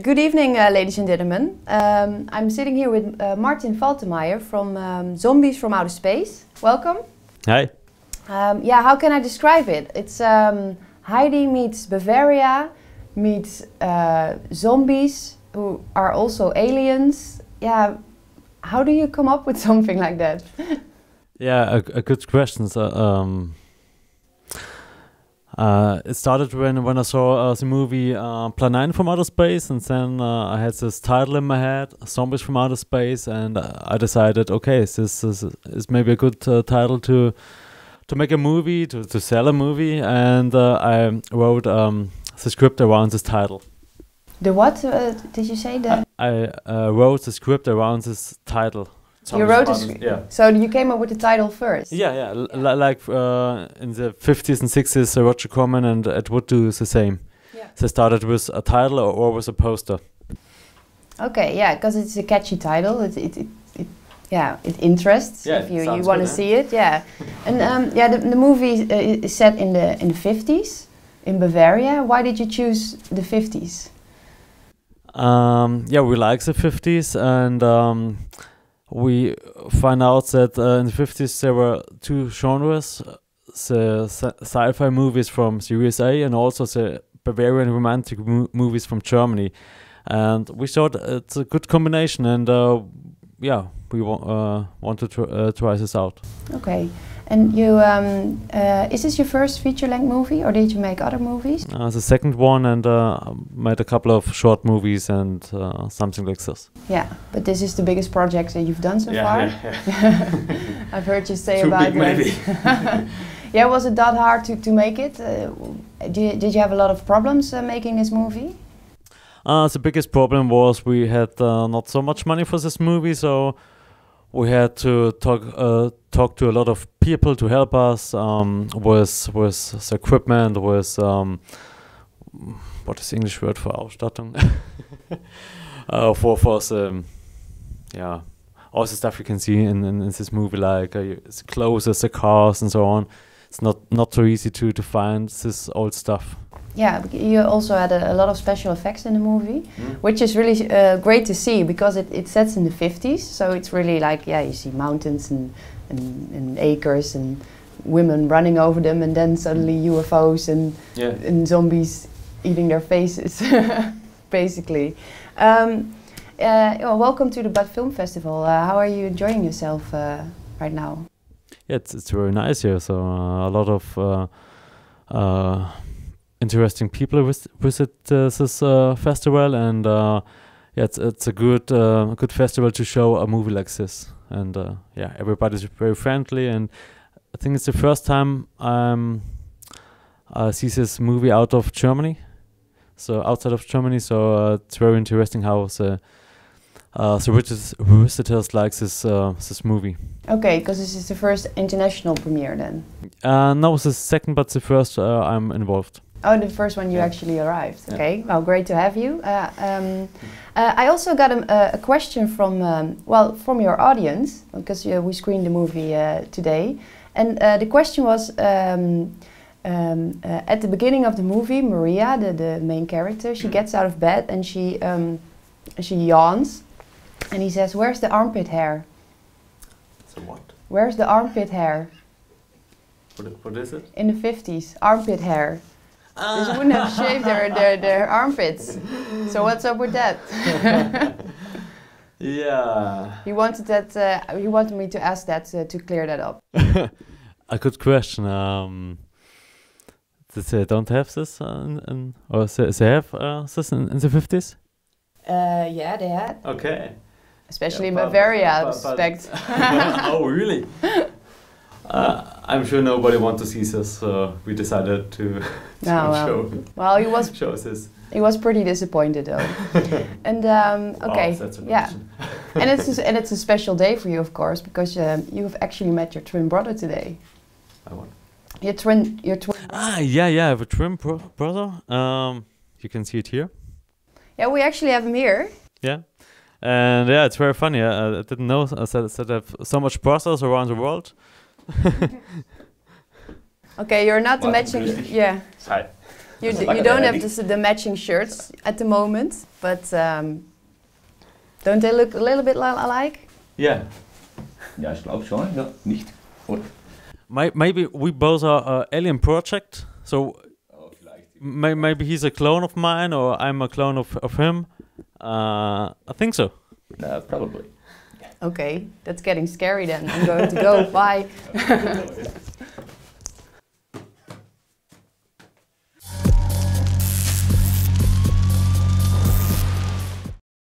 Good evening, uh, ladies and gentlemen. Um, I'm sitting here with uh, Martin Faltermeier from um, Zombies from Outer Space. Welcome. Hi. Um, yeah, how can I describe it? It's um, Heidi meets Bavaria, meets uh, zombies who are also aliens. Yeah, how do you come up with something like that? Yeah, a, a good question. So, um, uh, it started when when I saw uh, the movie uh, Plan 9 from Outer Space, and then uh, I had this title in my head, Zombies from Outer Space, and uh, I decided, okay, this is, is maybe a good uh, title to to make a movie, to, to sell a movie, and uh, I wrote um, the script around this title. The what uh, did you say? The I uh, wrote the script around this title. You wrote a script. Yeah. So you came up with the title first. Yeah, yeah, l- li- like uh, in the 50s and 60s, uh, Roger Corman and Ed Wood do the same. Yeah. They started with a title or, or with a poster. Okay, yeah, because it's a catchy title. It, it, it, it yeah, it interests Yeah, if you, you want to see it. Yeah, and um, yeah, the, the movie uh, is set in the in the fifties in Bavaria. Why did you choose the fifties? Um, yeah, we like the 50s, and um, we find out that uh, in the 50s there were two genres the sci- fi movies from the USA and also the Bavarian romantic mo- movies from Germany. And we thought it's a good combination, and uh, yeah, we wa- uh, want to uh, try this out. Okay, and you um, uh, is this your first feature length movie, or did you make other movies? Uh, the second one, and uh, made a couple of short movies and uh, something like this. Yeah, but this is the biggest project that you've done so far. I've heard you say Too about big, maybe. that. yeah, was it that hard to, to make it? Uh, did, you, did you have a lot of problems uh, making this movie? Uh, the biggest problem was we had uh, not so much money for this movie, so we had to talk uh, talk to a lot of people to help us um, with with equipment, with um, what is the English word for Ausstattung? uh, for for the yeah all the stuff you can see in, in, in this movie, like uh, the clothes, the cars, and so on. It's not not so easy to to find this old stuff. Yeah, you also had a, a lot of special effects in the movie, which is really uh, great to see because it, it sets in the 50s. So it's really like, yeah, you see mountains and, and, and acres and women running over them, and then suddenly UFOs and, Yeah. and zombies eating their faces, basically. Um, uh, well, welcome to the BUT Film Festival. Uh, how are you enjoying yourself uh, right now? Yeah, it's it's very nice here. So uh, a lot of uh, uh, interesting people vis- visit uh, this uh, festival, and uh, yeah, it's it's a good uh, good festival to show a movie like this. And uh, yeah, everybody's very friendly, and I think it's the first time um, I see this movie out of Germany. So outside of Germany, so uh, it's very interesting how the uh, the visitors, visitors like this uh, this movie. Okay, because this is the first international premiere then. Uh, no, it's the second, but the first uh, I'm involved. Oh, the first one you Yeah. actually arrived. Yeah. Okay, well, great to have you. Uh, um, uh, I also got a, a question from, um, well, from your audience because uh, we screened the movie uh, today, and uh, the question was. Um, um, uh, at the beginning of the movie, Maria, the, the main character, she gets out of bed and she um, she yawns, and he says, "Where's the armpit hair? So what? Where's the armpit hair?" What, what is it? In the fifties, armpit hair. They wouldn't have shaved their, their, their armpits. So what's up with that? Yeah. he wanted that. Uh, he wanted me to ask that uh, to clear that up. a good question. Um, they don't have this, uh, in, in, or they, they have uh, this in, in the fifties? Uh, yeah, they had, Okay. especially in Yeah, but- Bavaria. I but- but- suspect. oh, really? Uh, I'm sure nobody wants to see this, so we decided to, to No, well. show, well, he was show this. he was pretty disappointed though. and um, okay, Oh, that's yeah, and it's a, and it's a special day for you, of course, because um, you've actually met your twin brother today. I want- Your twin, your twin. Ah, yeah, yeah. I have a twin bro- brother. Um, you can see it here. Yeah, we actually have him here. Yeah. And yeah, it's very funny. I, I didn't know I said, said I have so much brothers around the world. Okay, you're not Martin matching. Brüstig. Yeah. Hi. You, d- you don't have lekker, this, the matching shirts at the moment, but um, don't they look a little bit li- alike? Yeah. Ja, ich glaube schon. Ja, nicht. Maybe we both are uh, Alien Project. So Oh, may- maybe he's a clone of mine, or I'm a clone of, of him. Uh, I think so. No, probably. Okay, that's getting scary then. I'm going to go. Bye.